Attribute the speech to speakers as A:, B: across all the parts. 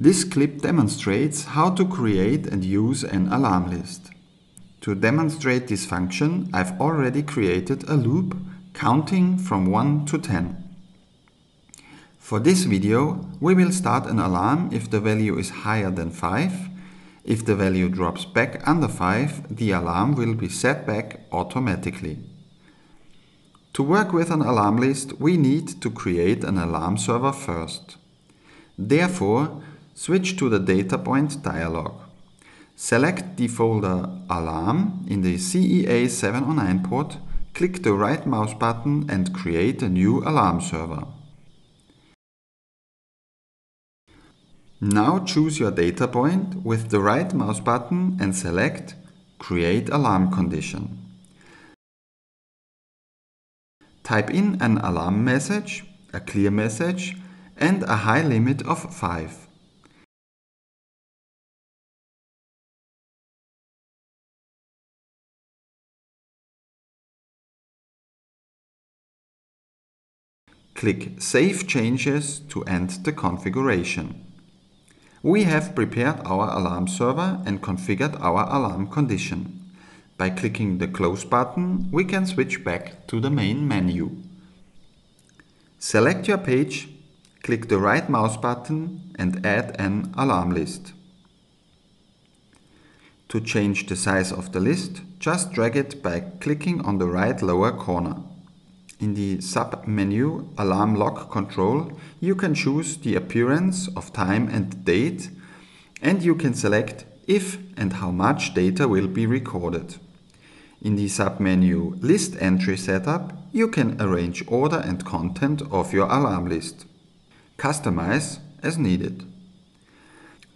A: This clip demonstrates how to create and use an alarm list. To demonstrate this function, I've already created a loop counting from 1 to 10. For this video, we will start an alarm if the value is higher than 5. If the value drops back under 5, the alarm will be set back automatically. To work with an alarm list, we need to create an alarm server first. Therefore, switch to the data point dialog. Select the folder Alarm in the CEA 709 port, click the right mouse button and create a new alarm server. Now choose your data point with the right mouse button and select Create Alarm Condition. Type in an alarm message, a clear message and a high limit of 5. Click Save Changes to end the configuration. We have prepared our alarm server and configured our alarm condition. By clicking the Close button, we can switch back to the main menu. Select your page, click the right mouse button and add an alarm list. To change the size of the list, just drag it by clicking on the right lower corner. In the sub-menu Alarm Log Control, you can choose the appearance of time and date, and you can select if and how much data will be recorded. In the sub-menu List Entry Setup, you can arrange order and content of your alarm list. Customize as needed.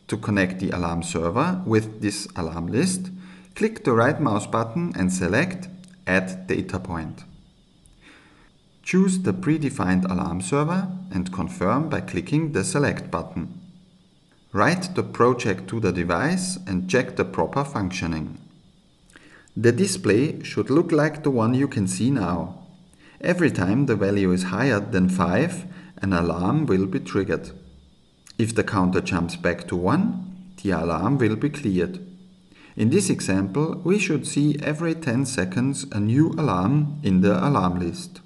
A: To connect the alarm server with this alarm list, click the right mouse button and select Add Data Point. Choose the predefined alarm server and confirm by clicking the Select button. Write the project to the device and check the proper functioning. The display should look like the one you can see now. Every time the value is higher than 5, an alarm will be triggered. If the counter jumps back to 1, the alarm will be cleared. In this example, we should see every 10 seconds a new alarm in the alarm list.